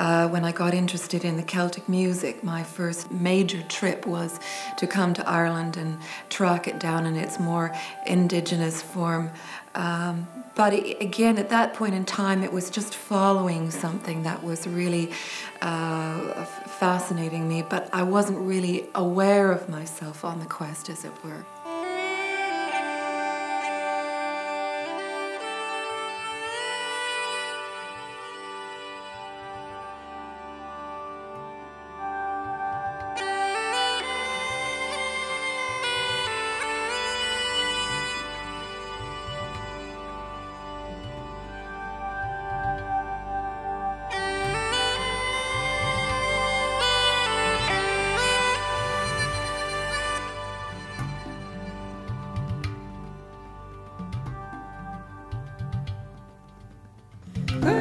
Uh, when I got interested in the Celtic music, my first major trip was to come to Ireland and track it down in its more indigenous form. Um, but it, again, at that point in time, it was just following something that was really uh, fascinating me, but I wasn't really aware of myself on the quest, as it were. Good.